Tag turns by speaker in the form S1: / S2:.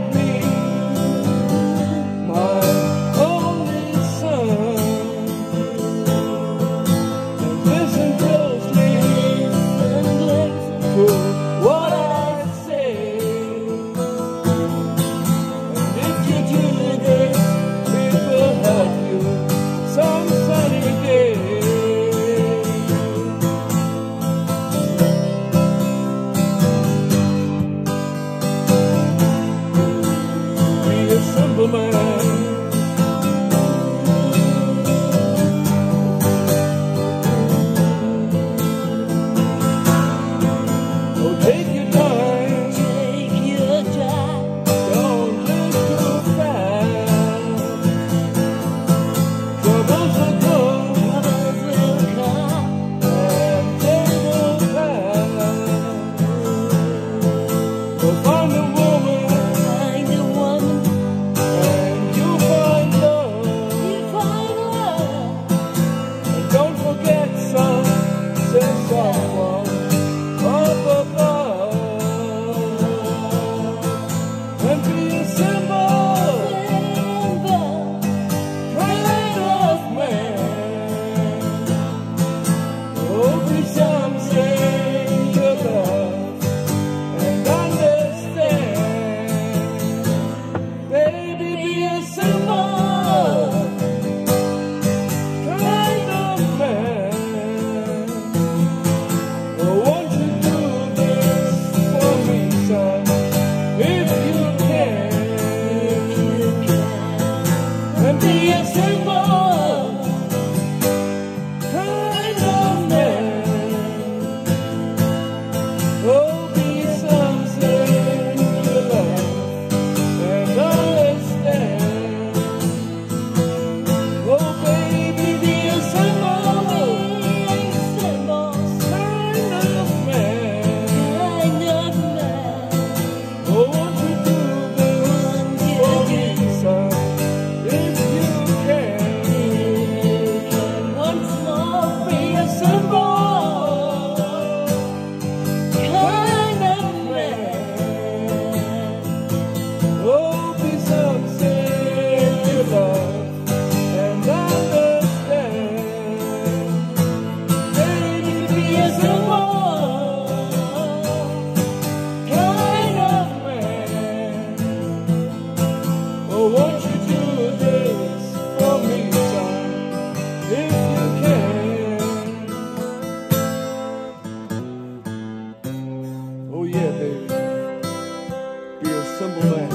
S1: me. yeah, baby. Be a symbol man.